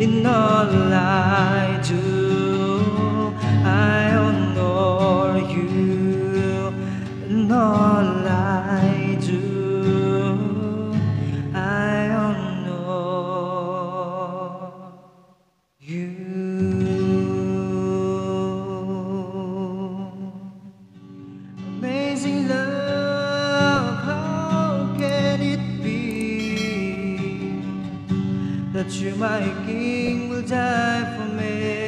in all I do. That you, my king, will die for me?